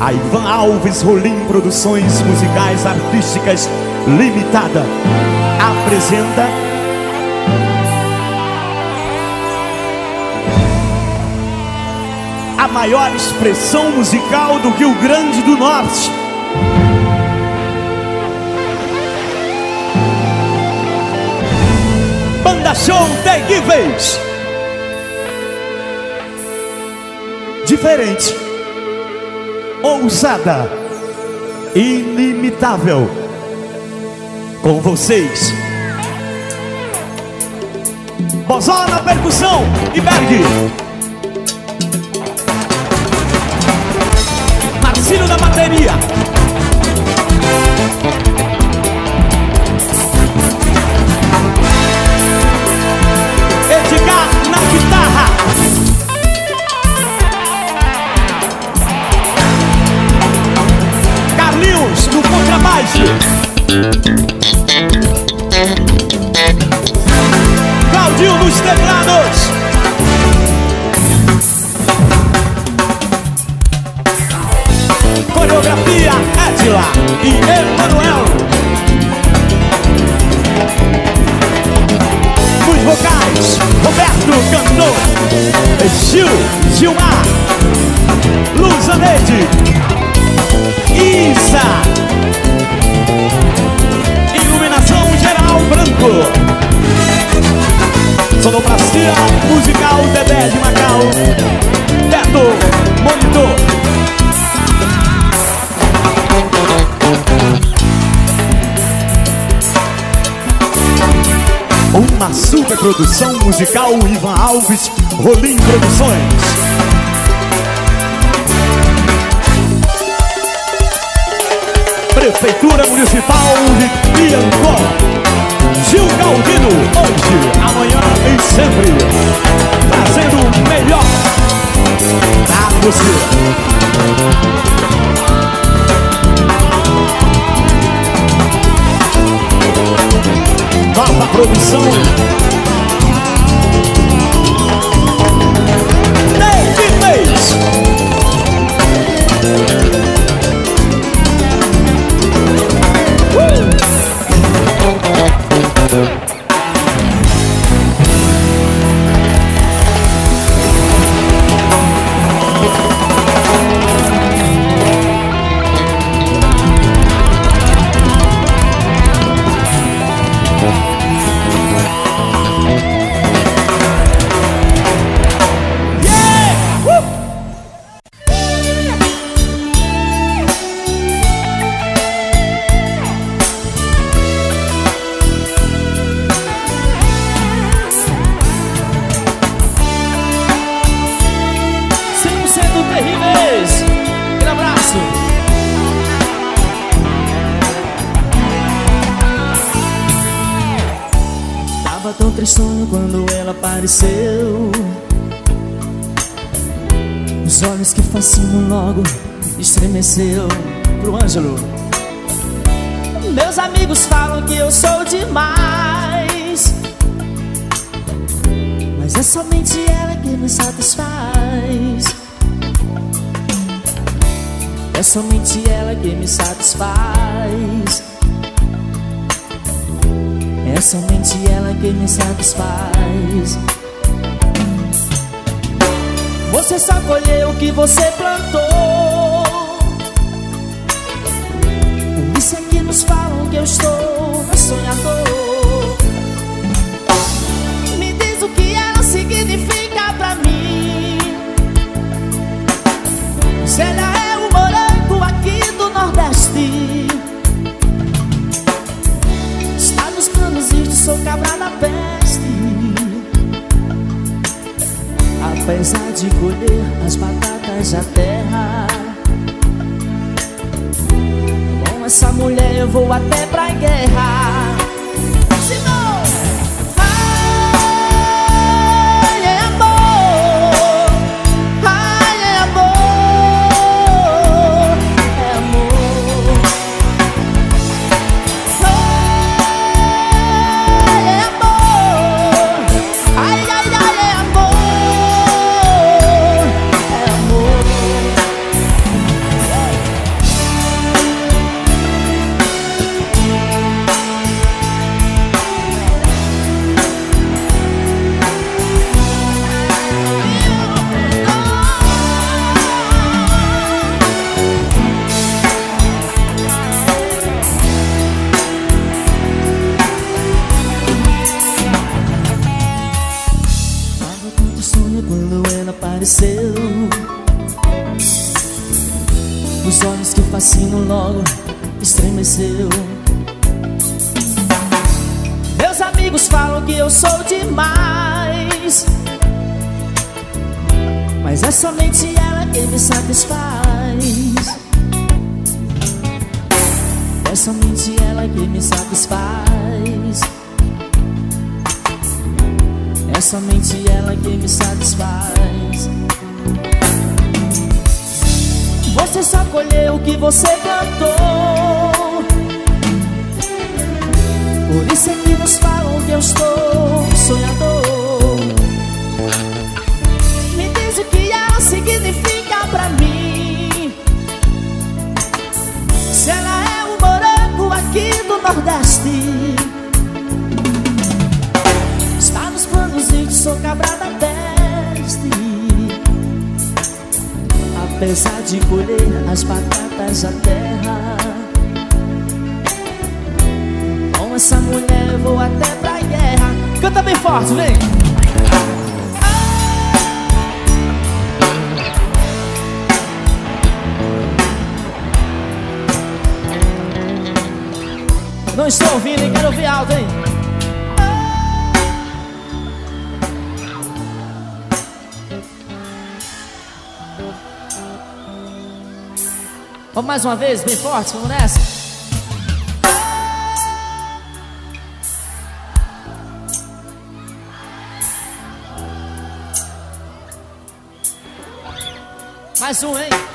A Ivan Alves Rolim Produções Musicais Artísticas Limitada apresenta a maior expressão musical do Rio Grande do Norte. Banda Show Terríveis. Diferente, ousada, inimitável. Com vocês, Bozó na percussão e Berg. Marcílio na bateria. Contrabaixo. Claudinho nos teclados. Coreografia Edila e Emanuel. Nos vocais, Roberto cantor, Gil, Gilmar, Luzaneide, Isa, Iluminação geral branco. Sonoplastia musical Dedé de Macau. Beto Monitor Uma super produção musical Ivan Alves Rolim Produções Prefeitura Municipal de Piancó Gil Galdino, hoje, amanhã e sempre, trazendo o melhor pra você. Nova produção. Satisfaz. É somente ela que me satisfaz. Você só colheu o que você plantou. Apesar de colher as batatas da terra. Com essa mulher eu vou até pra guerra. vou até pra guerra Canta bem forte, vem! Ah! Não estou ouvindo, hein? Quero ouvir alto, hein? Ah! Vamos mais uma vez, bem forte, vamos nessa? mais um, hein?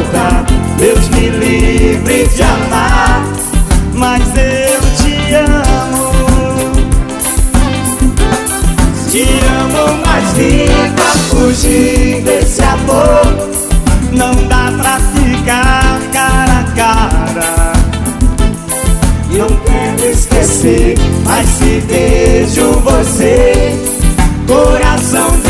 Voltar, Deus me livre de amar Mas eu te amo. Te amo, mas fica fugir desse amor. Não dá pra ficar cara a cara. Eu quero esquecer, mas se vejo você. Coração dispara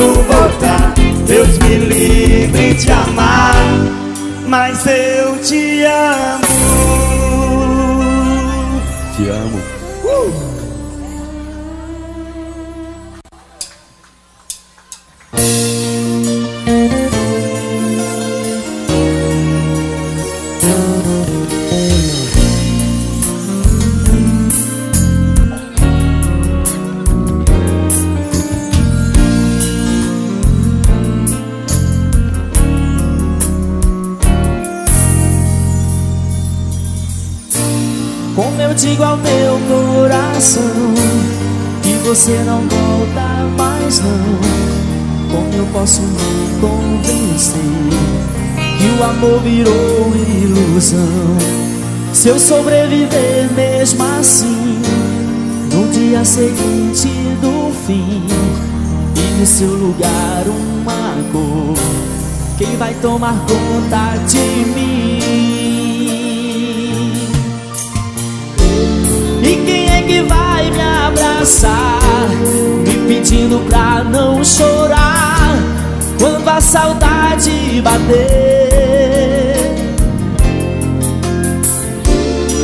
posso voltar Deus me livre de amar Mas eu coração. Que você não volta mais não. Como eu posso me convencer? Que o amor virou ilusão. Se eu sobreviver mesmo assim No dia seguinte do fim E no seu lugar uma cor Quem vai tomar conta de mim que vai me abraçar? Me pedindo pra não chorar Quando a saudade bater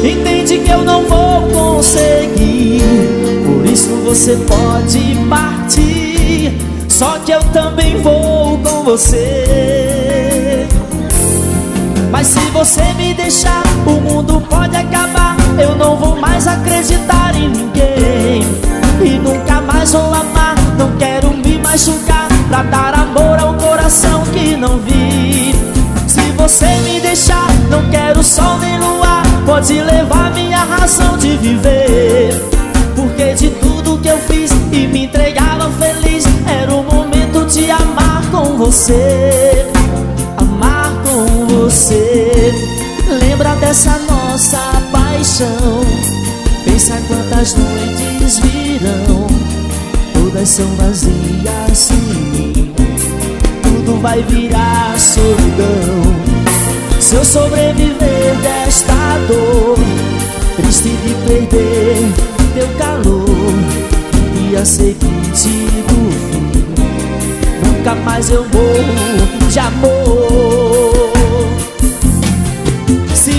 Entende que eu não vou conseguir Por isso você pode partir Só que eu também vou com você mas se você me deixar, o mundo pode acabar. Eu não vou mais acreditar ninguém. E nunca mais vou amar. Não quero me machucar. Pra dar amor ao coração que não vi. Se você me deixar, não quero sol nem luar. Pode levar minha razão de viver. Porque de tudo que eu fiz e me entregava feliz, era o momento de amar com você amar com você. Lembra dessa nossa paixão? Quantas noites virão, todas são vazias sem. Tudo vai virar solidão. Se eu sobreviver desta dor, triste de perder teu calor, no dia seguinte do fim nunca mais eu morro de amor.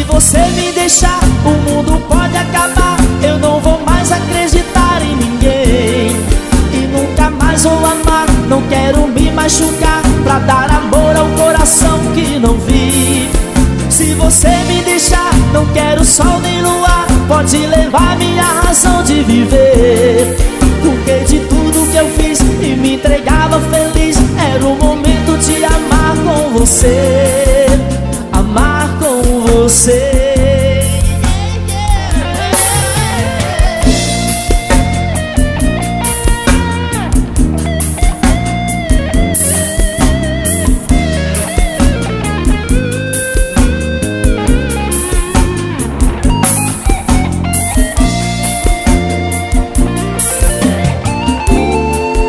Você me deixar, o mundo pode acabar. Eu não vou mais acreditar em ninguém. E nunca mais vou amar. Não quero me machucar. Pra dar amor ao coração que não vi. Se você me deixar, não quero sol nem luar. Pode levar minha razão de viver. Porque de tudo que eu fiz e me entregava feliz, era o momento de amar com você. Você.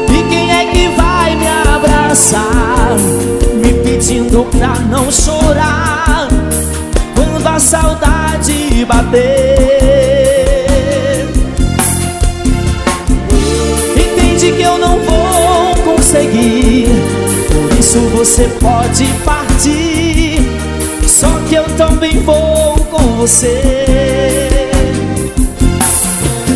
E quem é que vai me abraçar? Me pedindo pra não chorar você pode partir. Só que eu também vou com você.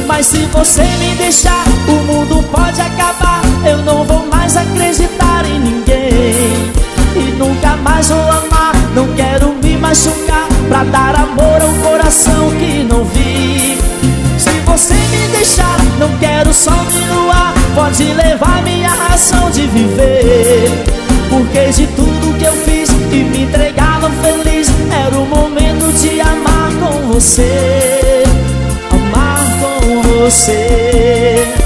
Mas se você me deixar, o mundo pode acabar. Eu não vou mais acreditar em ninguém. E nunca mais vou amar. Não quero me machucar pra dar amor a um coração que não vi. Se você me deixar, não quero só me doar. Pode levar minha razão de viver. Porque de tudo que eu fiz e me entregava feliz, era o momento de amar com você. Amar com você.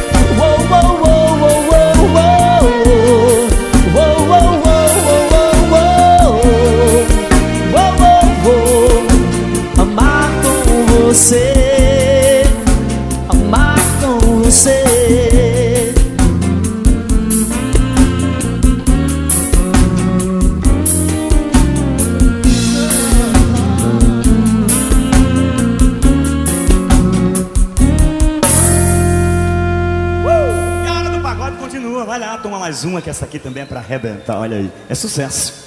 Que essa aqui também é pra arrebentar. Olha aí. É sucesso.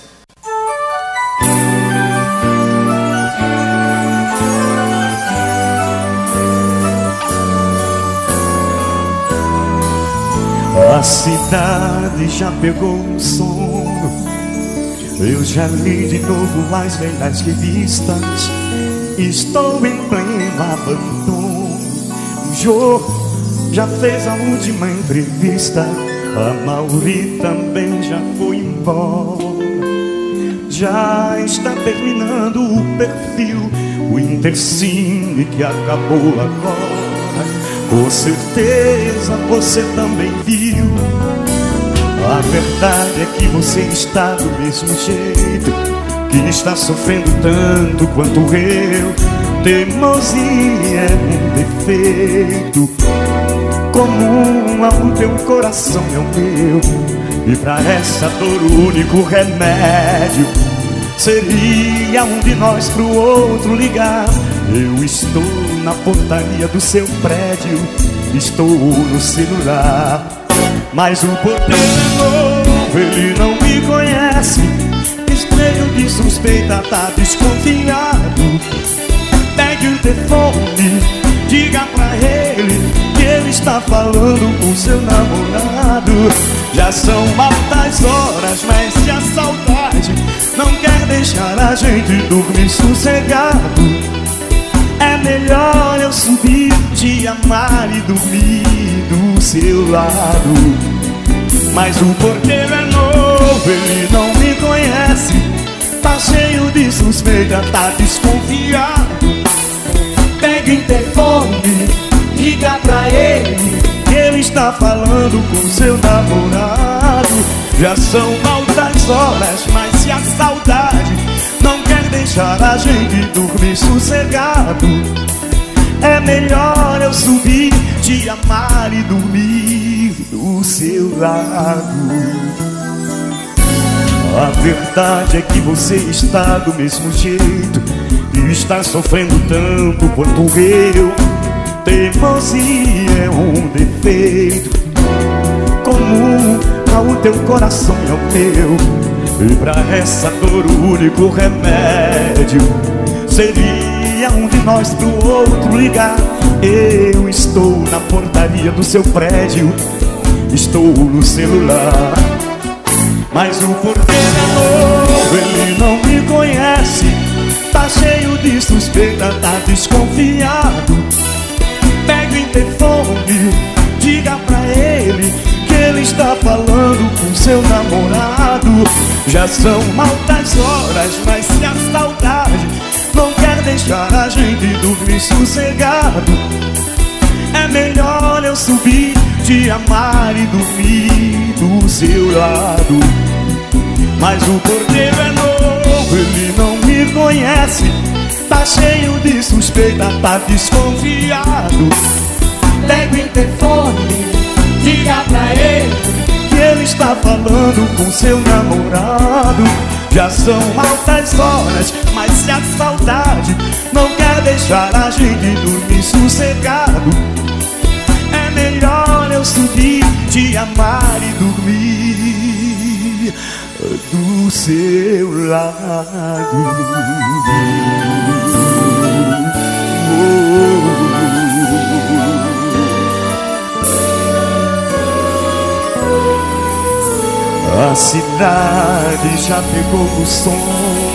A cidade já pegou um sono. Eu já li de novo as velhas revistas. Estou em pleno abandono. O Jô já fez a última entrevista. A Mauri também já foi embora. Já está terminando o perfil, o intercine que acabou agora. Com certeza você também viu. A verdade é que você está do mesmo jeito, que está sofrendo tanto quanto eu. Teimosia é um defeito comum ao teu coração é o meu. E pra essa dor o único remédio seria um de nós pro outro ligar. Eu estou na portaria do seu prédio, estou no celular. Mas o porteiro novo, ele não me conhece. Estranho de suspeita, tá desconfiado. Pegue o telefone, diga pra ele está falando com seu namorado. Já são altas horas, mas se a saudade não quer deixar a gente dormir sossegado. É melhor eu subir, te amar e dormir do seu lado. Mas o porteiro é novo, ele não me conhece. Tá cheio de suspeita, tá desconfiado. Pega o interfone, liga pra ele. Que ele está falando com seu namorado. Já são altas horas, mas se a saudade não quer deixar a gente dormir sossegado. É melhor eu subir, te amar e dormir do seu lado. A verdade é que você está do mesmo jeito E está sofrendo tanto quanto eu Teimosia é um defeito Comum ao teu coração e ao meu. E pra essa dor o único remédio Seria um de nós pro outro ligar. Eu estou na portaria do seu prédio Estou no celular. Mas o porteiro é novo, ele não me conhece. Tá cheio de suspeita, tá desconfiado Pega o interfone, diga pra ele Que ele está falando com seu namorado. Já são altas horas, mas se a saudade Não quer deixar a gente dormir sossegado É melhor eu subir, te amar e dormir do seu lado. Mas o porteiro é novo, ele não me conhece Tá cheio de suspeita, tá desconfiado Pega o interfone, diga pra ele Que ele está falando com seu namorado Já são altas horas, mas se a saudade Não quer deixar a gente dormir sossegado É melhor eu subir, te amar e dormir do seu lado. A cidade já pegou o sono.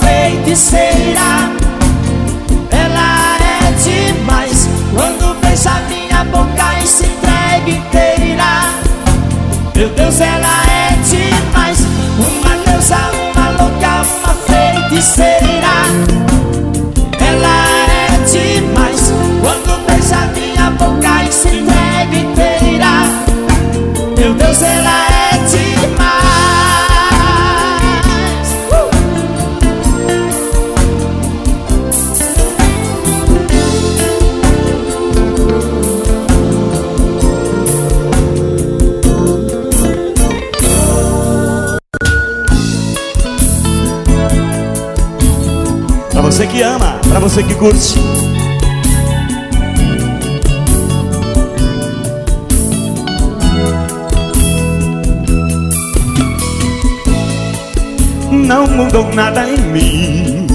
Feiticeira. Ela é demais quando beija minha boca e se entrega inteira. Meu Deus, ela você que curte. Não mudou nada em mim.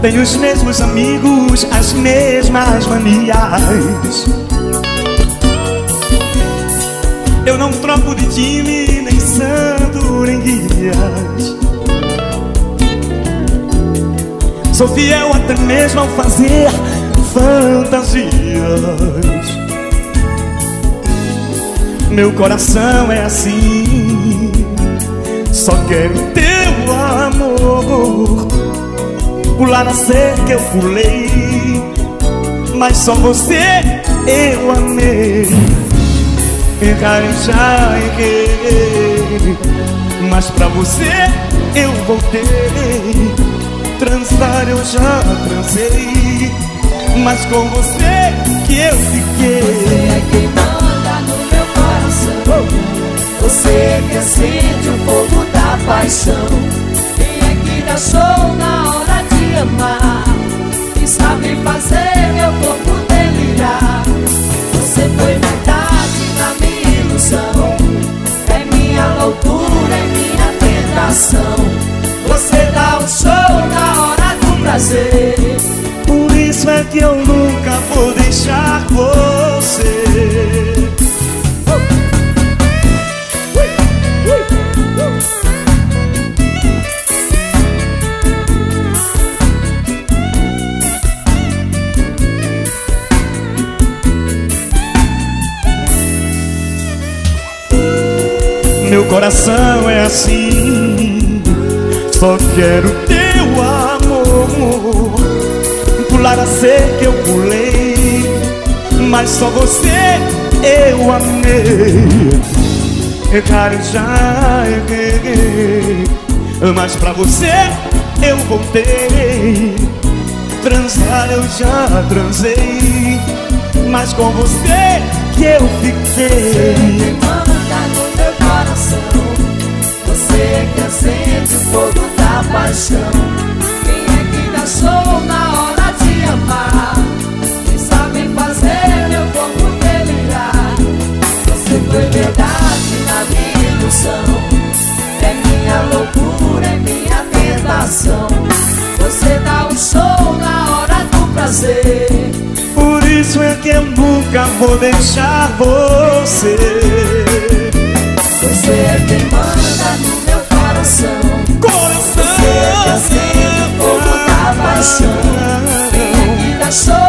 Tenho os mesmos amigos, as mesmas manias. Eu não troco de time, nem santo, nem guias. Sou fiel até mesmo ao fazer fantasias. Meu coração é assim, só quero teu amor. Pular na cerca eu pulei Mas só você eu amei errei Mas pra você eu voltei Transar eu já transei Mas com você que eu fiquei. Você é quem manda no meu coração. Você é que acende o fogo da paixão. Quem é que dá show na hora de amar? Que sabe fazer meu corpo delirar? Você foi verdade na minha ilusão. É minha loucura, é minha tentação. Você prazer Por isso é que eu nunca vou deixar você. Meu coração é assim. Só quero teu Pular a cerca eu pulei Mas só você eu amei. Eu já errei Mas pra você eu voltei. Transar eu já transei Mas com você que eu fiquei. Quem manda no meu coração Você que acende o fogo da paixão. Quem é que show na Verdade na minha ilusão. É minha loucura, é minha tentação. Você dá o show na hora do prazer. Por isso é que eu nunca vou deixar você. Você é quem manda no meu coração. Coração. Você é que acende o fogo da paixão. Que dá show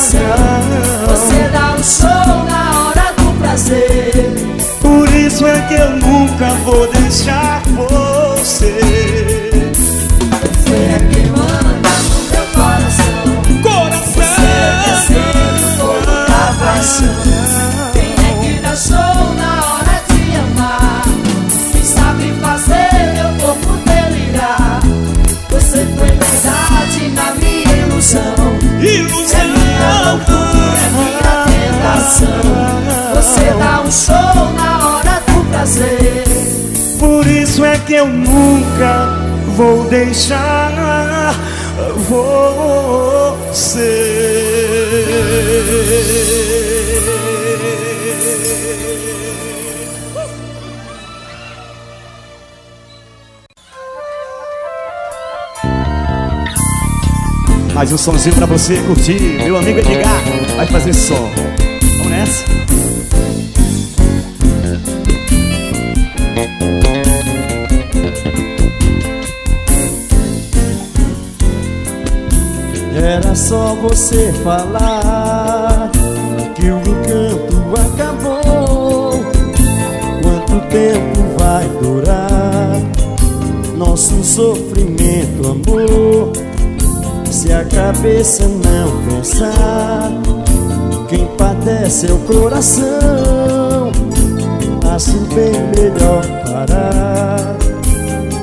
Você dá o show na hora do prazer. Por isso é que eu nunca vou deixar você. Você é quem manda no meu coração. Você é que acende o fogo da paixão tentação Você dá um show na hora do prazer. Por isso é que eu nunca vou deixar você. Mais um somzinho pra você curtir, meu amigo Edgar? Vai fazer som. Era só você falar que o encanto acabou. Quanto tempo vai durar nosso sofrimento, amor? Se a cabeça não pensar, quem padece é o coração. Acho bem melhor parar,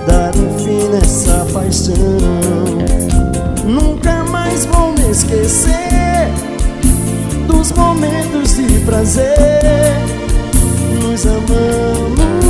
dar um fim nessa paixão. Nunca mais vou me esquecer dos momentos de prazer. Nos amamos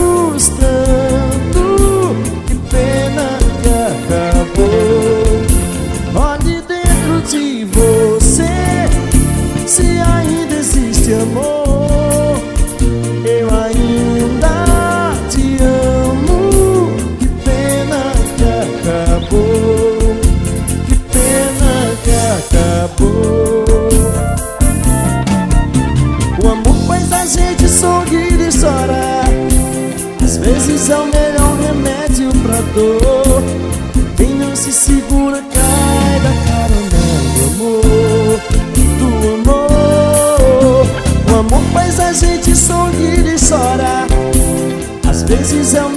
vezes é o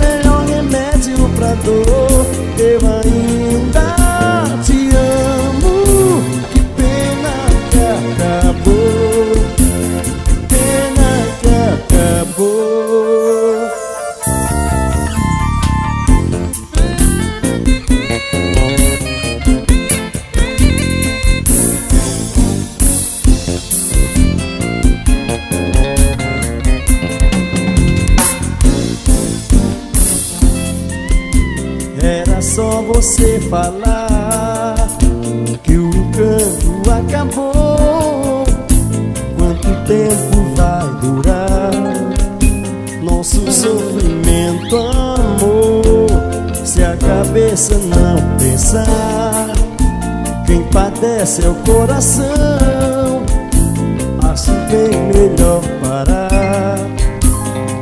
só você falar que o canto acabou. Quanto tempo vai durar nosso sofrimento, amor? Se a cabeça não pensar, quem padece é o coração. Acho bem melhor parar,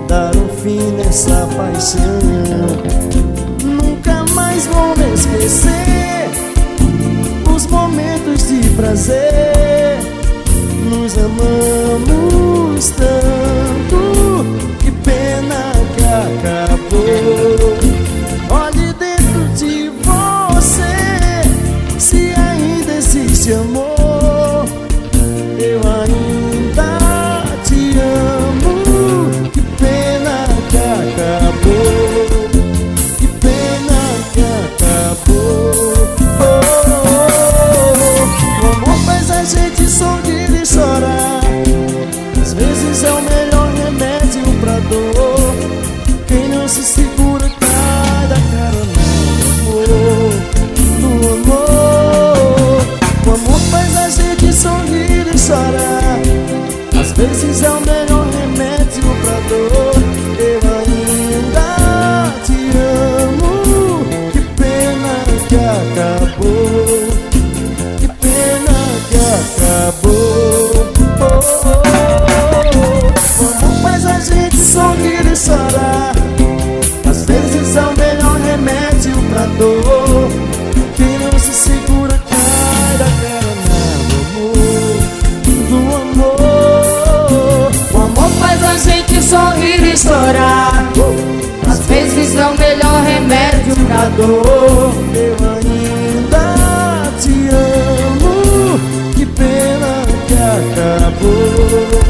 dar um fim nessa paixão mais vou esquecer Os momentos de prazer. Nos amamos Eu ainda te amo pena que acabou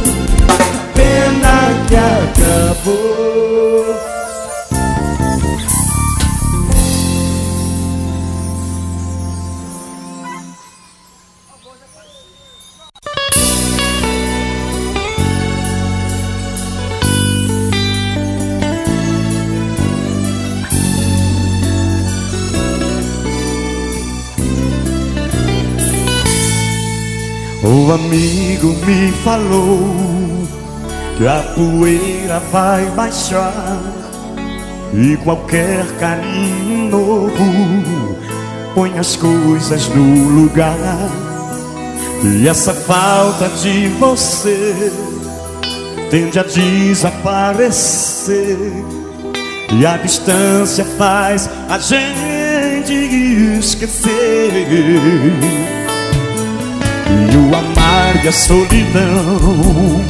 amigo me falou que a poeira vai baixar e qualquer carinho novo põe as coisas no lugar. E essa falta de você tende a desaparecer e a distância faz a gente esquecer e o amarga solidão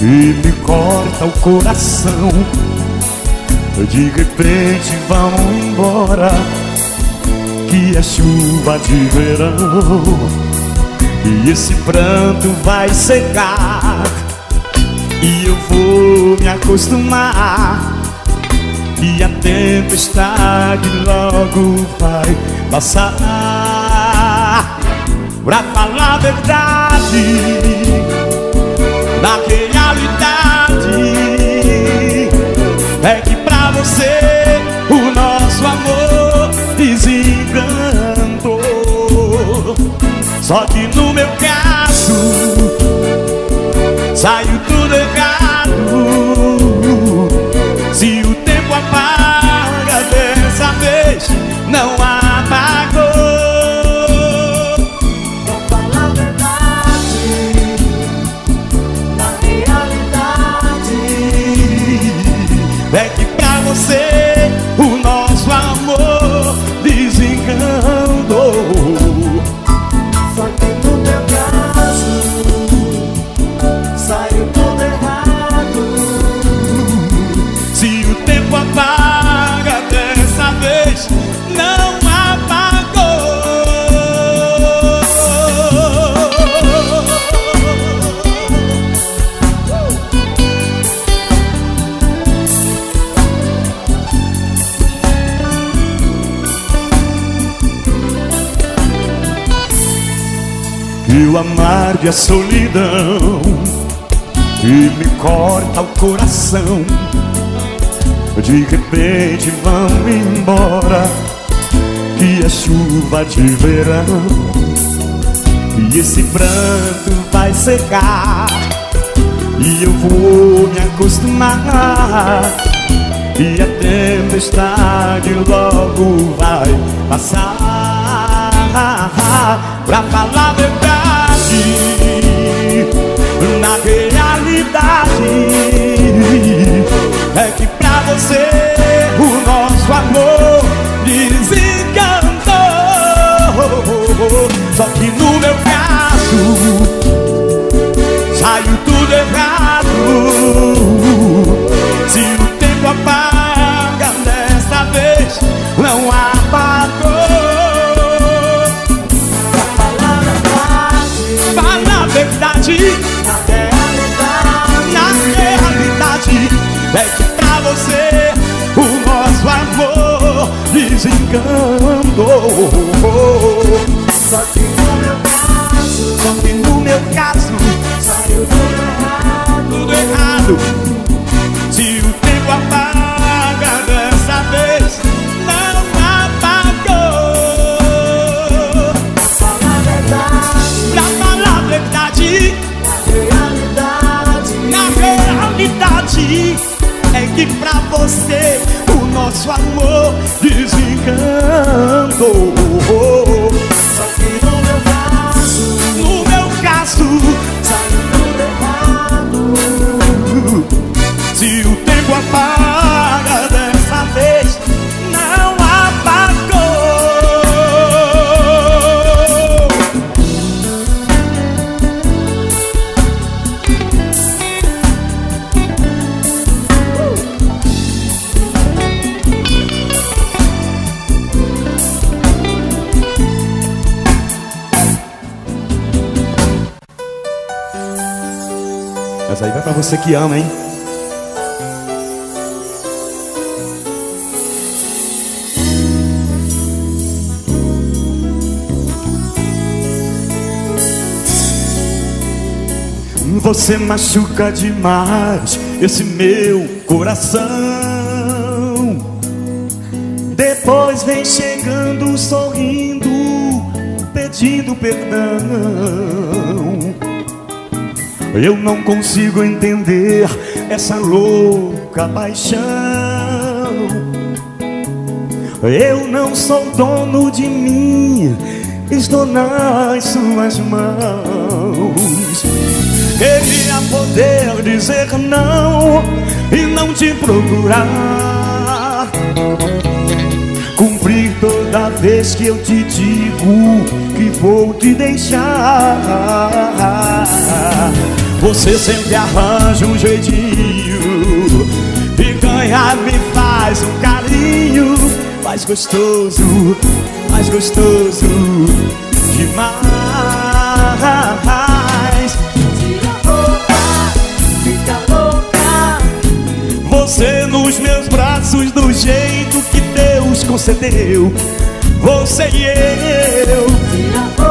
E me corta o coração. De repente vão embora Que é chuva de verão E esse pranto vai secar. E eu vou me acostumar E a tempestade logo vai passar. Pra falar a verdade Da realidade É que pra você O nosso amor desencantou. Só que no meu caso Saiu tudo errado. Se o tempo apaga dessa vez Não apagou a solidão E me corta o coração. De repente vão embora Que é chuva de verão. E esse pranto vai secar E eu vou me acostumar. E a tempestade logo vai passar. Pra falar a realidade É que pra você o nosso amor desencantou. Só que no meu caso Saiu tudo errado. Se o tempo apaga dessa vez Não apagou. Fala a verdade. Na que pra você O nosso amor desencantou. Só que no meu caso Só que no meu caso Saiu tudo errado. Tudo errado. Se o tempo apaga que pra você O nosso amor desencantou você que ama, hein? Você machuca demais esse meu coração. Depois vem chegando sorrindo, pedindo perdão. Eu não consigo entender essa louca paixão. Eu não sou dono de mim, estou nas suas mãos. Queria poder dizer não e não te procurar. Cumprir toda vez que eu te digo que vou te deixar. Você sempre arranja um jeitinho e ganhar me faz um carinho mais gostoso, mais gostoso demais. Tira roupa, fica louca Você nos meus braços do jeito que Deus concedeu. Você e eu, Tira roupa,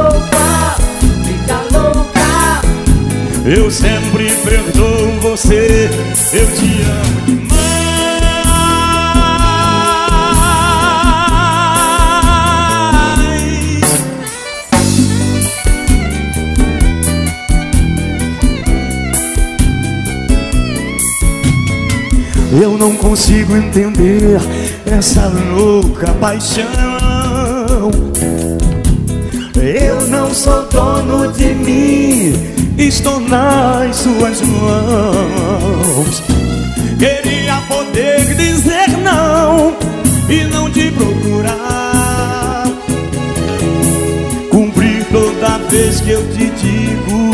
eu sempre perdoo você. Eu te amo demais. Eu não consigo entender essa louca paixão. Eu não sou dono de mim, estou nas suas mãos. Queria poder dizer não e não te procurar. Cumprir toda vez que eu te digo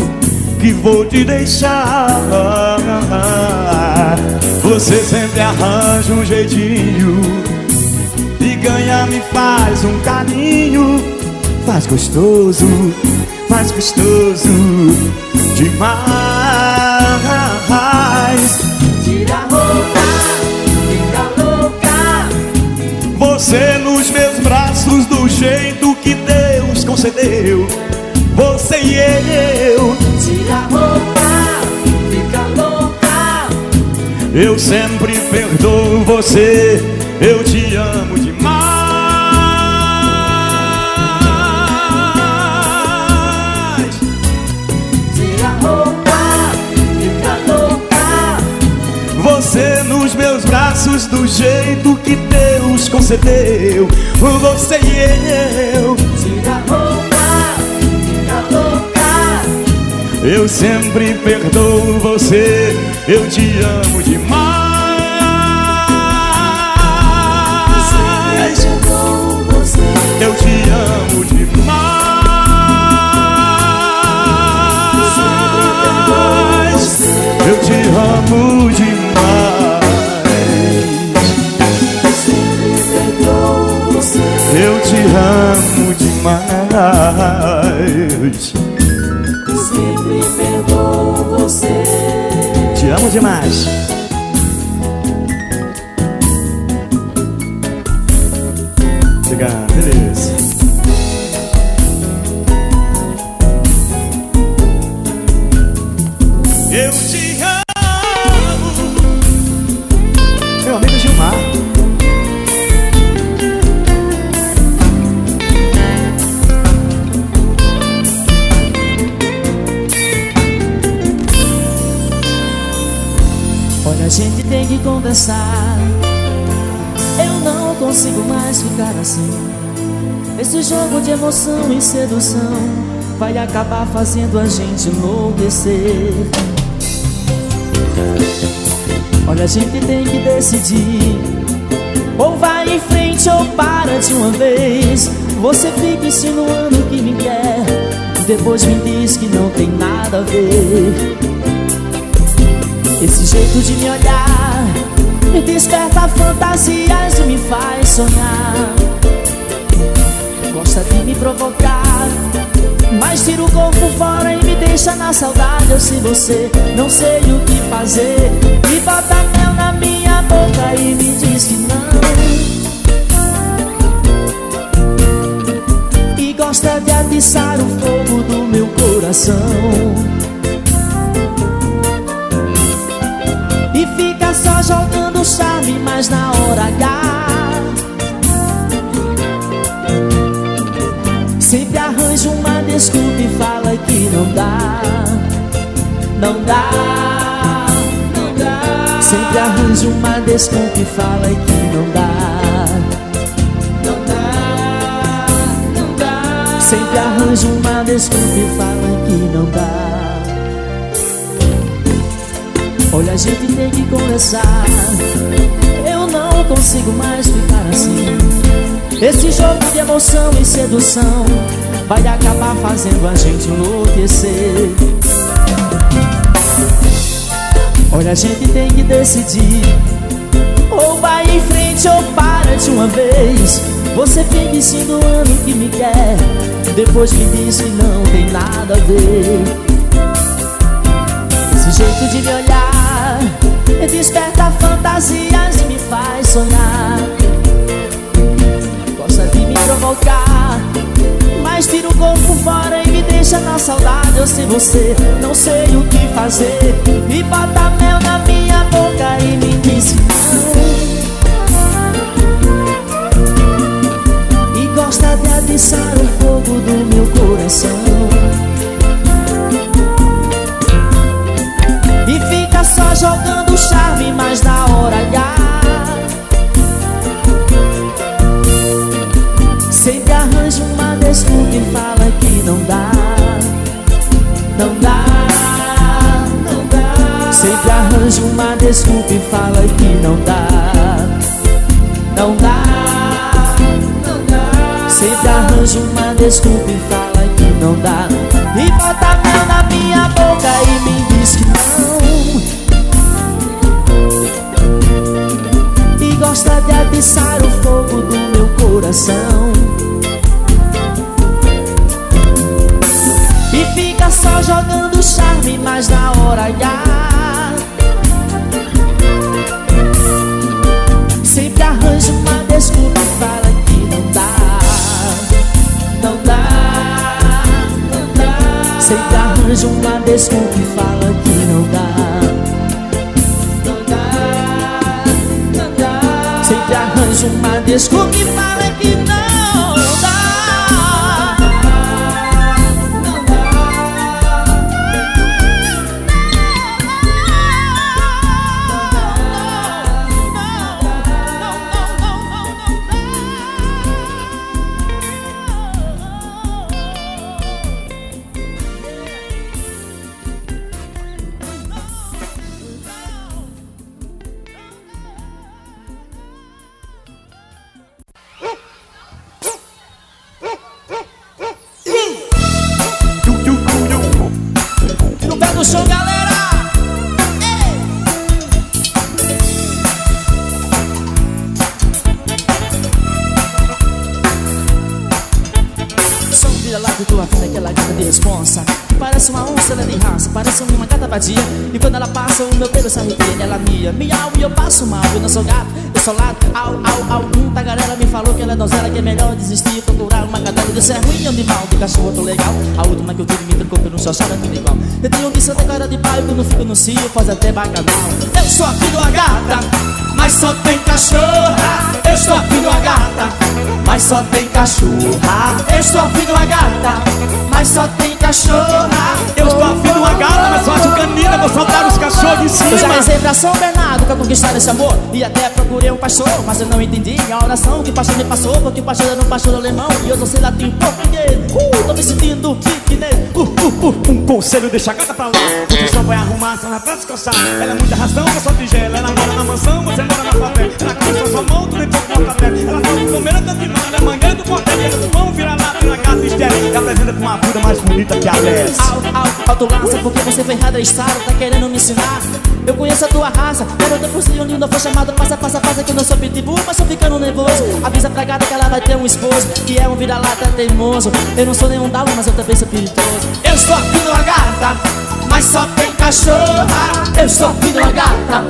que vou te deixar. Você sempre arranja um jeitinho e ganha me faz um carinho, faz gostoso, faz gostoso demais. Tira a roupa, fica louca Você nos meus braços do jeito que Deus concedeu. você e eu. Tira a roupa, fica louca. Eu sempre perdoo você, eu te amo demais. Que Deus concedeu. Você e eu. Tira a roupa, fica louca. Eu sempre perdoo você, eu te amo demais. Você. Eu te amo demais. Eu te amo Eu te amo demais. Sempre perdoo você. Te amo demais. Obrigado, beleza. Conversar. Eu não consigo mais ficar assim. Esse jogo de emoção e sedução vai acabar fazendo a gente enlouquecer. Olha, a gente tem que decidir. Ou vai em frente ou para de uma vez. Você fica insinuando que me quer. Depois me diz que não tem nada a ver. Esse jeito de me olhar me desperta fantasias e me faz sonhar. Gosta de me provocar, mas tira o corpo fora e me deixa na saudade. Eu sei você, não sei o que fazer. E bota mel na minha boca e me diz que não. E gosta de atiçar o fogo do meu coração. E fica só jogando charme, mas na hora H. Sempre arranja uma desculpa e fala que não dá. Não dá, não dá. Sempre arranja uma desculpa e fala que não dá. Não dá, não dá. Sempre arranja uma desculpa e fala que não dá Olha, a gente tem que conversar. Eu não consigo mais ficar assim. Esse jogo de emoção e sedução vai acabar fazendo a gente enlouquecer. Olha, a gente tem que decidir. Ou vai em frente ou para de uma vez. Você fica insinuando que me quer. Depois me diz que não tem nada a ver. Esse jeito de me olhar desperta fantasias e me faz sonhar. Gosta de me provocar, mas tira o corpo fora e me deixa na saudade. Eu sei você, não sei o que fazer. Me bota mel na minha boca e me diz não. E gosta de atiçar o fogo do meu coração. Jogando charme, mas na hora H. Sempre arranja uma desculpa e fala que não dá. Não dá, não dá. Sempre arranja uma desculpa e fala que não dá. Não dá, não dá. Sempre arranja uma desculpa e fala que não dá. E bota mel na minha boca e me gosta de atiçar o fogo do meu coração. E fica só jogando charme, mas na hora H. Sempre arranja uma desculpa e fala que não dá. Não dá, não dá. Arranjo uma desculpa que fala que não dá. Não dá, arranjo uma desculpa que fala que não quando ela passa, o meu pelo se arrepia Ela mia, miau, e eu passo mal Eu não sou gato, eu sou lado, au, au, au. Um me falou que ela é donzela Que é melhor desistir procurar uma cadela Isso é ruim ou de mal, de cachorro tô legal. A última que eu tive me trocou um só chora tudo igual Eu tenho de santa cara de pai, quando fico no cio Faz até bacanal. Eu sou a filha de uma gata, mas só tem cachorra. Eu sou a filha de uma gata, mas só tem cachorra Eu sou a filha de uma gata, mas só tem cachorra Eu estou afim de uma gata, mas só acho canina, vou soltar os cachorros em eu já cima. rezei pra São Bernardo pra conquistar esse amor E até procurei um pastor, mas eu não entendi a oração que o pastor me passou Porque o pastor era um pastor alemão e eu não sei latim português Uh, tô me sentindo piquenês Uh, uh, uh Um conselho, deixa a gata pra lá. Você só vai arrumar se ela pra descansar. Ela é muita razão, eu sou tigela. Ela mora na mansão, você mora na favela. Ela só sua mão, tu nem pouco na. Ela come comer tanto de é mangueira do quartel. Ela mão vira lá, na estéreo. E apresenta com uma vida mais bonita que a. Au, au, autolaça porque você foi registrado, tá querendo me ensinar Eu conheço a tua raça, garota por onde não foi chamado Passa, passa, passa que eu não sou pitbull, mas tô ficando nervoso Avisa pra gata que ela vai ter um esposo, que é um vira-lata teimoso Eu não sou nenhum dalo, mas eu também sou perigoso Eu sou de uma gata, mas só tem cachorra Eu sou filho de uma gata,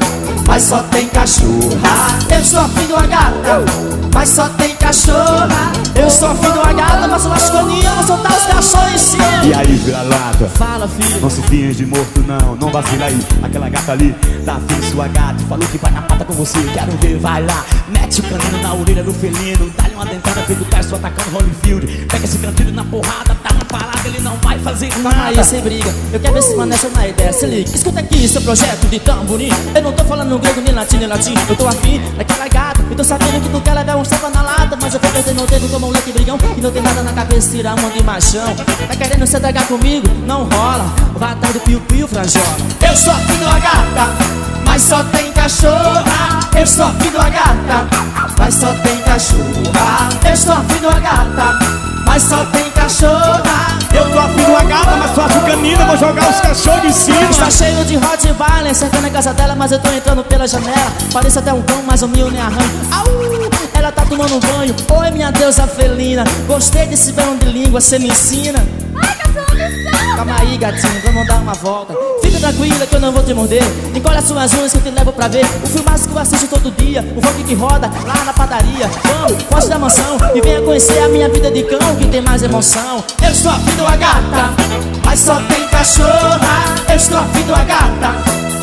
mas só tem cachorra Eu sou filho de uma gata, mas só tem cachorra Eu sou filho de uma gata, mas eu nem amo soltar os cachorros em cima E aí, vira lata. Fala, filho. Não se finge de morto, não, não vacila aí. Aquela gata ali, tá de sua gata. Falou que vai na pata com você, quero ver, vai lá. Mete o canino na orelha do felino. Dá-lhe uma dentada, feito Tyson atacando Holyfield. Pega esse cantilho na porrada, dá uma parada, ele não vai fazer nada. aí, sem briga. Eu quero ver se maneja na ideia. Se liga, escuta aqui seu projeto de tamborim. Eu não tô falando grego, nem latino, nem latim. Eu tô afim daquela gata. Eu tô sabendo que tu quer levar um sopa na lata. Mas eu vou perder meu tempo como um leque brigão. E não tem nada na cabeça, tira a mão de machão. Tá querendo se atragar comigo? Não rola. Vai atrás do piu-piu, franjola. Eu sou de uma gata, mas só tem cachorra. Eu sou filho de uma gata, mas só tem cachorra. Eu sou filho de uma gata, mas só tem cachorra. Eu tô afim de uma gata, mas só acho canina, vou jogar os cachorros em cima. Está cheio de Rottweiler cercando a casa dela, mas eu tô entrando pela janela. Parece até um cão, mas o meu nem arranho. Au! Ela tá tomando um banho. Oi, minha deusa felina. Gostei desse belo de língua, cê me ensina. Ai, que eu sou ambição. Calma aí, gatinho, vamos dar uma volta. Fica tranquila que eu não vou te morder. Encolhe as suas unhas que eu te levo pra ver. O filmaço que eu assisto todo dia. O rock que roda lá na padaria. Vamos, foge da mansão e venha conhecer a minha vida de cão que tem mais emoção. Eu sou a uma gata, mas só tem cachorra. Eu sou a uma gata,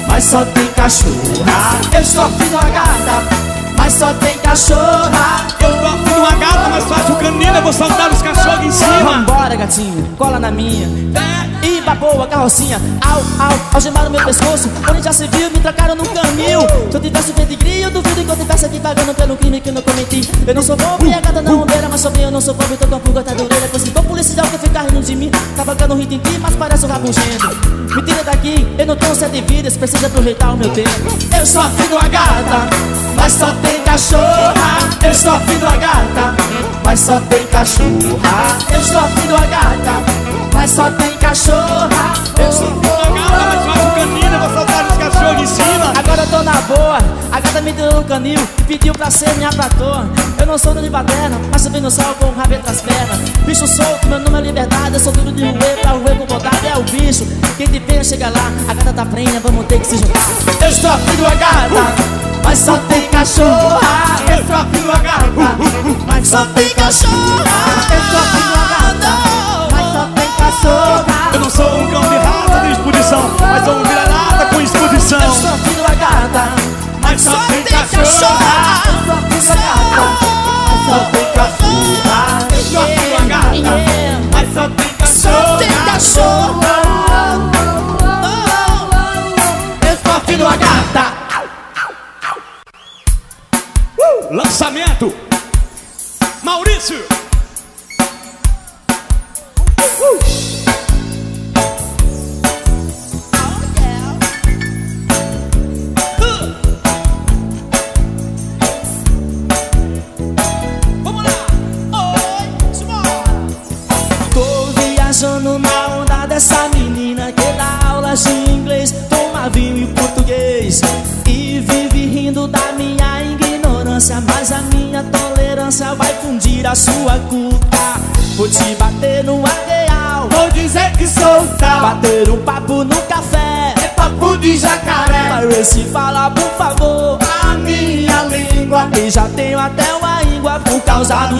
mas só tem cachorra. Eu sou a uma gata, mas só tem cachorra. Eu de uma gata, mas só acho canina, vou soltar os cachorros em cima. Vambora, gatinho, cola na minha. É, e babou a carrocinha. Au, au, algemaram meu pescoço. Onde já se viu, me trancaram no caminho. Se eu tivesse pedigree, eu duvido que eu tivesse aqui pagando pelo crime que eu não cometi. Eu não sou bobo e a gata não beira, mas sou bem, eu não sou pobre, tô com pulga tá orelha. Pois se for policial que ficar rindo de mim, tá bancando rindo em ti, mas parece um rabugento. Me tira daqui, eu não tenho sete vidas, preciso aproveitar o meu tempo. Eu a filha de uma gata, mas só tem cachorra. Eu a filha de uma gata, mas só tem cachorra. Eu a filha de uma gata, mas só tem cachorra. Eu sou gata, mas só acho canina, vou soltar os cachorros em cima. Agora eu tô na boa, a gata me deu no canil Pediu pra ser minha patroa. Eu não sou de baterna, mas subi no sol com o rabo entre as pernas. Bicho solto, meu nome é liberdade Eu sou tudo de ruê, pra ruê com bondade É o bicho, quem te pena chega lá. A gata tá prenha, vamos ter que se juntar. Eu estou afim de uma gata, mas só tem cachorra. Eu estou afim de uma gata, mas só tem cachorra. Eu estou afim de uma gata, açougar. Eu não sou um cão de raça de exposição, mas sou um vira-lata com exposição. Eu sou filho da gata.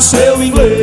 seu inglês.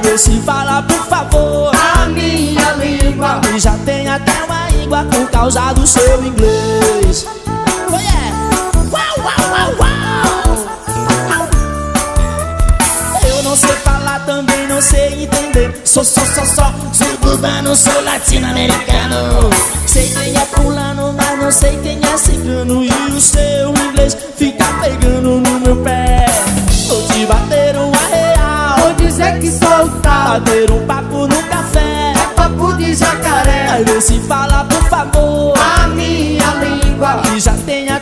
Vê se fala, por favor. A minha língua. E já tem até uma língua Por causa do seu inglês. Oh yeah. Uau, uau, uau, uau. Eu não sei falar, também não sei entender. Sou, sou, sou, só Suburbano, sou latino-americano. Sei quem é fulano, mas não sei quem é cigano E o seu inglês fica pegando no meu pé. voltar Bater um papo no café. É papo de jacaré. Aí não se fala, por favor. A minha língua. Que já tem a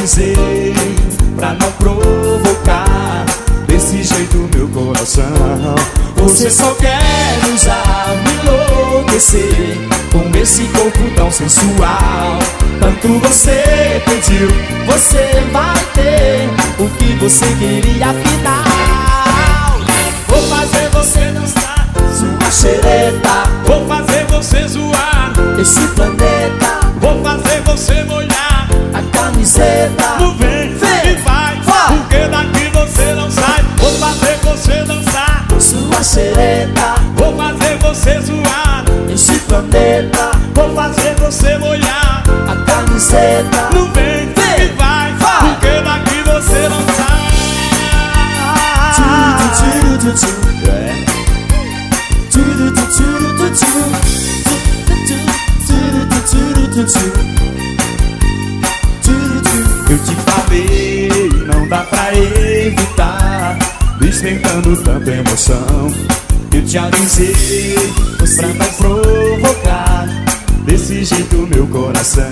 avisei pra não provocar desse jeito meu coração. Você só quer usar, me enlouquecer com esse corpo tão sensual. Tanto você pediu, você vai ter o que você queria afinal. Vou fazer você dançar, sua xereta. Vou fazer você zoar esse planeta. Vou fazer você molhar a camiseta do vem, vem e vai, vai, porque daqui você não sai. Vou fazer você dançar, sua sereta. Vou fazer você zoar, esse planeta. Vou fazer você molhar a camiseta do vem, vem e vai, vai, porque daqui você não sai. Tchuru, tchuru, tchuru, é. tchuru, tchuru, tchuru, tchuru, tchuru, tchuru, tchuru, tchuru, tchuru, tchuru, eu te falei, não dá pra evitar. Despertando tanta emoção Eu te avisei, pra não provocar. Desse jeito meu coração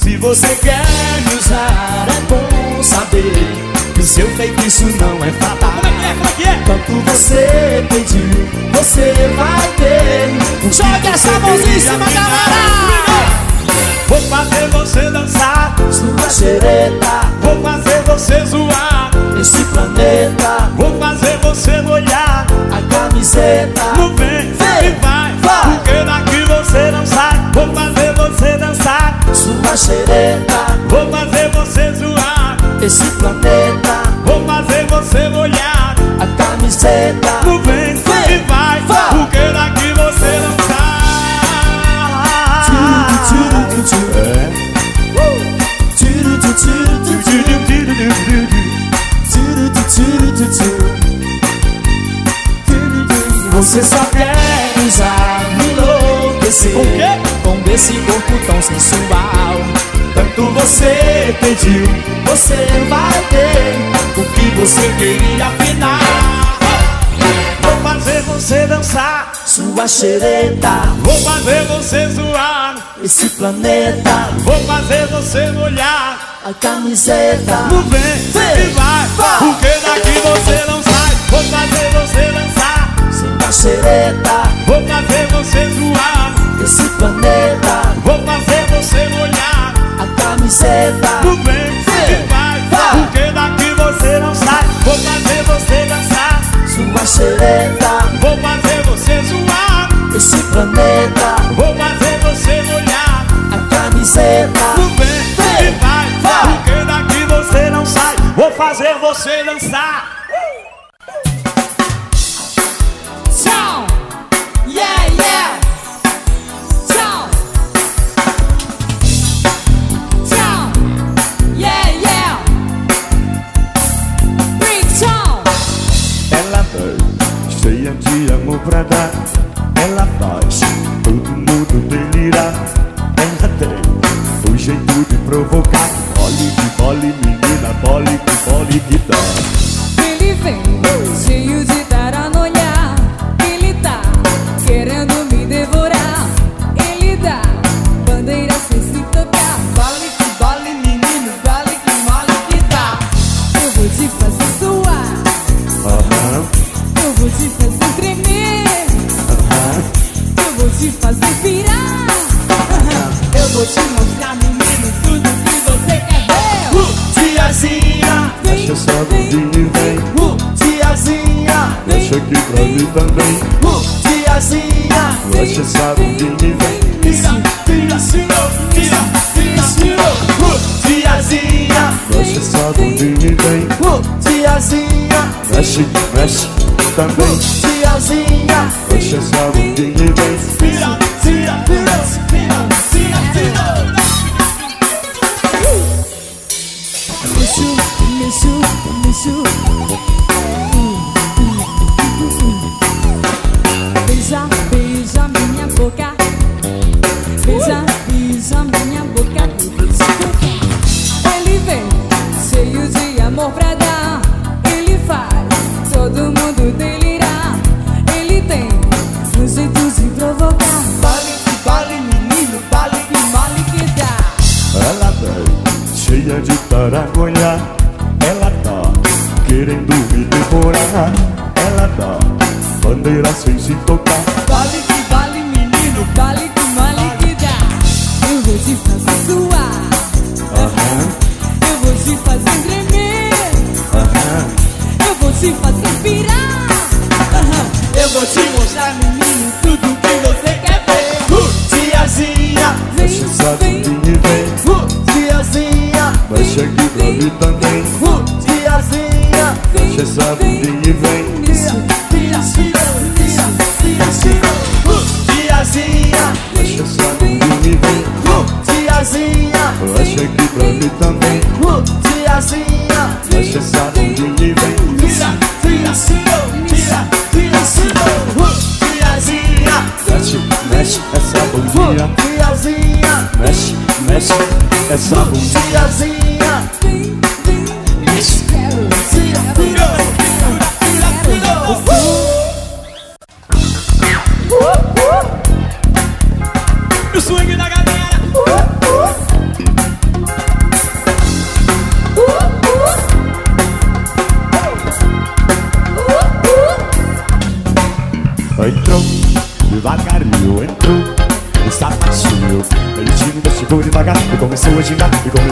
Se você quer me usar, é bom saber Que o seu feitiço não é fatal. Como é é, é você pediu, você vai ter. Joga essa mãozinha em cima, galera! Vou fazer você dançar. Sua xereta, Vou fazer você zoar. Esse planeta, Vou fazer você molhar. A camiseta. No vem, Vem, e vai, vai. Porque daqui você não sai. Vou fazer você dançar. Sua xereta, Vou fazer você zoar. Esse planeta, enlouquecer Com quê? Com esse corpo tão sensual. Tanto você pediu, você vai ter O que você queria afinal. Vou fazer você dançar Sua xereta, Vou fazer você zoar esse planeta. Vou fazer você molhar A camiseta. No vem, Vem, e vai, vai. Porque daqui você não sai? Vou fazer você dançar Sua xereta, Vou fazer você zoar esse planeta. Vou fazer você molhar A camiseta. No vem, e vai, vai. Porque daqui você não sai. Vou fazer você dançar. Sua xereta, Vou fazer você zoar. Esse planeta. Vou fazer você molhar A camiseta. No vem, Vem, e vai, vai. Porque daqui você não sai. Vou fazer você dançar tiazinha, Deixa essa bundinha e vem vira, virou, vira, vira, virou. Uh, tiazinha, vem. Tiazinha, Mexe, mexe também. Tiazinha,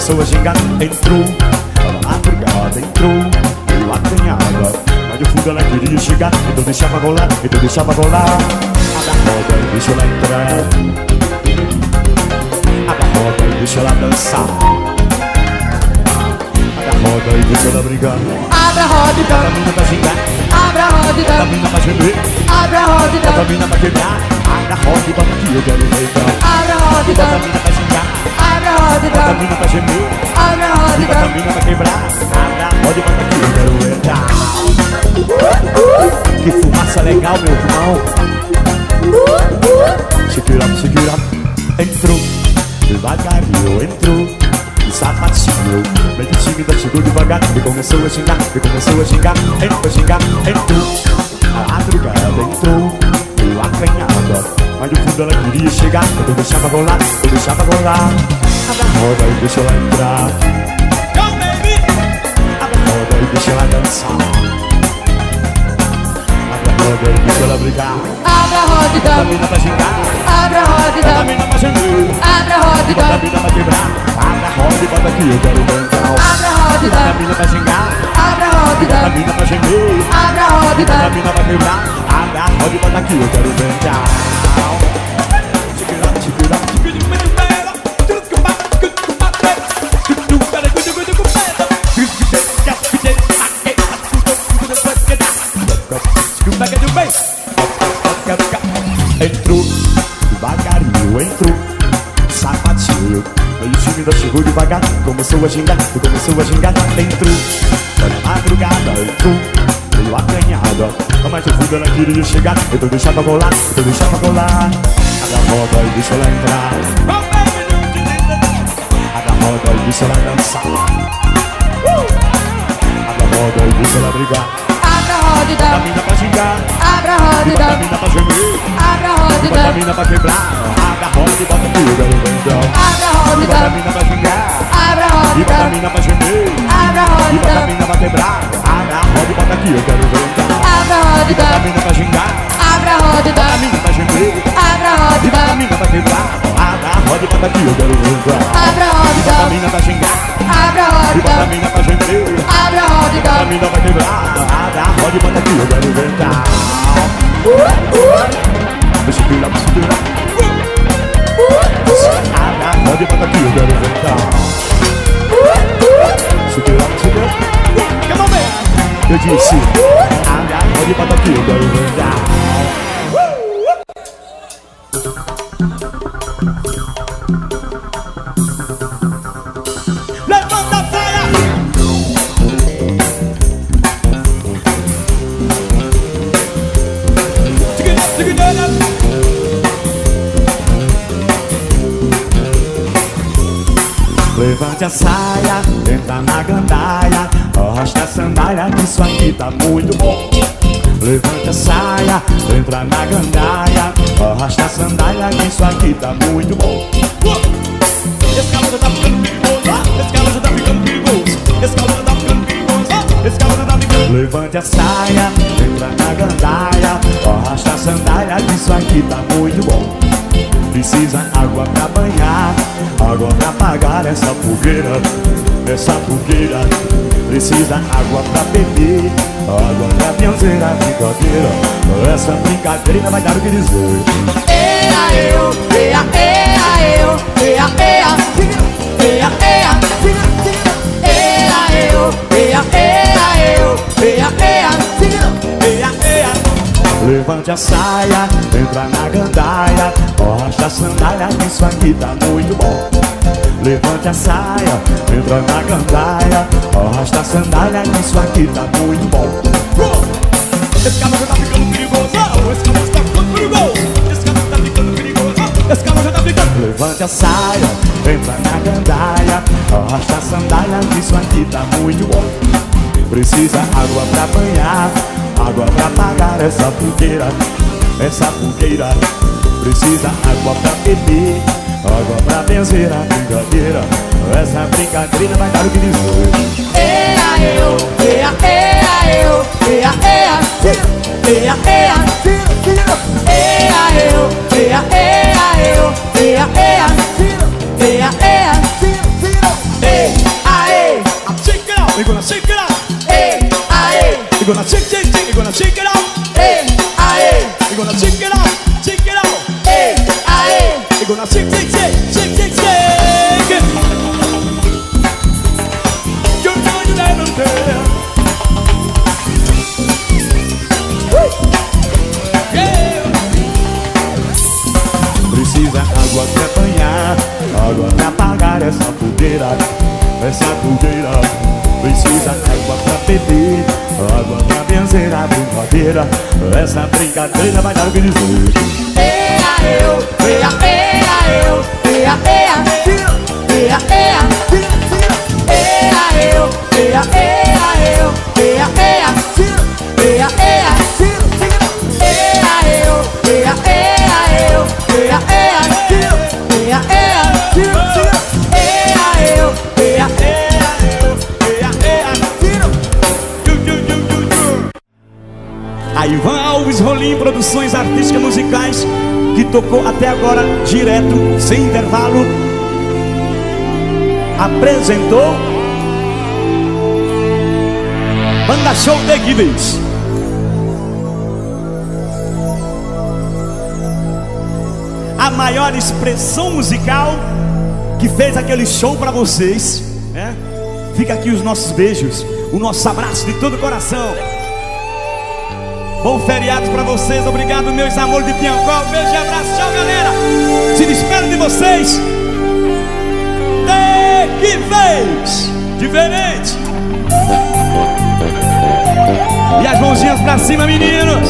gingar, e começou a gingar Entrou, na madrugada entrou Meio acanhada Mas no fundo ela queria chegar Então deixava rolar, então deixava rolar Abre a roda e deixa ela entrar Abre a roda e deixa ela dançar Abre a roda e deixa ela brigar Abre a roda e A dá, mina pra gingar, abre a roda e a dá, mina pra gemer abre a roda e Bota a dá, mina pra quebrar Abre a roda e bota aqui, eu quero então abre a roda e Bota a dá, mina pra a roda e Bota a dá, mina pra gemer abre a roda e Bota a dá. mina pra quebrar Abre a roda e bota aqui, eu quero entrar. Que fumaça legal, meu irmão. Shake it up Entrou, devagarinho entrou. E sapatinho, meio tímida, chegou devagar. E começou a xingar, e começou a xingar. Entrou, a xingar, entrou. A madrugada entrou, acanhada Mas no fundo ela queria chegar. Eu deixava rolar, eu deixava rolar. Abre a roda e deixa ela entrar. Go, baby. Abre a roda e deixa ela dançar. Abre a roda e deixa ela brigar. Abre a roda e Bota a dá, mina pra xingar abre a roda e Bota a dá, mina pra gemer abre a roda e Bota a dá, mina pra quebrar. Abre a roda e bota aqui, eu quero dançar. Abre a roda e Bota a dá, mina pra xingar abre a roda e Bota a dá, mina pra gemer abre a roda e Bota a dá. mina pra quebrar. Abre a roda e bota aqui, eu quero dançar devagar. Começou a gingar, começou a gingar Entrou, foi na madrugada Entrou, meio acanhada Mas no fundo ela queria chegar. Então deixava rolar, então deixava rolar Abre a roda e deixa ela entrar. Abre a roda e deixa ela dançar. Abre a roda e deixa ela brigar. Abre a roda e dá, mina pra gingar. Abre a roda e dá, mina pra gemer. Abre a roda e dá, mina pra quebrar roda e bota quero ver então abre a roda e Bota a mina pra gingar abre a roda E e bota a mina pra gemer abre a roda E e bota a mina pra quebrar Abre a roda e bota aqui, eu quero ver então abre a roda e Bota a mina pra gingar abre a roda e Bota a mina pra gemer abre a roda E e bota a mina pra quebrar Abre a roda e bota aqui, eu quero ver então abre a roda e Bota a mina pra gingar abre a roda E e bota a mina pra gemer abre a roda e Bota a mina pra quebrar Abre a roda e bota aqui, eu quero ver então Deixa eu virar, deixa eu virar Abre a roda e bota aqui, eu quero ver então Deixa eu virar, deixa eu virar Come on, man. Eu disse Abre a roda e bota aqui, eu quero ver Levante a saia, entra na gandaia. Arrasta a sandália, que isso aqui tá muito bom. Levante a saia, entra na gandaia. Arrasta a sandália, que isso aqui tá muito bom. Esse calor já tá ficando perigoso ah, Esse calor já tá ficando perigoso. Esse calor já tá ficando perigoso ah, Esse calor já tá ficando Levante a saia, entra na gandaia. Arrasta a sandália, que isso aqui tá muito bom Precisa água pra banhar, água pra apagar essa fogueira, essa fogueira. Precisa água pra beber, água pra benzer a brincadeira. Essa brincadeira vai dar o que dizer. Ea, eu, ea, ea, eu, ea, ea, ea, ea, ea, eu, ea, ea, eu, ea, ea, Eia, eia. Levante a saia, entra na gandaia Arrasta a sandália, isso aqui tá muito bom. Levante a saia, entra na gandaia. Arrasta a sandália, isso aqui tá muito bom. Esse carro já tá ficando perigoso. Esse carro já tá ficando perigoso. Esse carro já tá ficando perigoso. Esse carro já tá ficando Levante a saia, entra na gandaia. Arrasta a sandália, isso aqui tá muito bom. Precisa água pra banhar Água pra apagar essa fogueira. Essa fogueira Precisa água pra beber Água pra vencer a brincadeira Essa brincadeira vai dar o que dizer Ea, eu, ea, ea, eu, ea, ea, ea, ea, ea, eu, ea, ea, eu, ea, ea, ea, ea, ei, aê, we gonna shake it out ei, aê, We gonna shake, brincadeira Essa brincadeira vai dar o que dizer Ea, eu, ea, ea, eu, ea, ea, ea, ea, ea, eu, ea, ea, Alves Rolim Produções Artísticas Musicais Que tocou até agora direto, sem intervalo. Apresentou Banda Show The Gibbons A maior expressão musical Que fez aquele show pra vocês né? Fica aqui os nossos beijos O nosso abraço de todo o coração Bom feriado pra vocês, obrigado meus amores de Piancó, beijo e abraço, tchau galera. Se despedem de vocês. De que vez diferente. E as mãozinhas pra cima, meninos.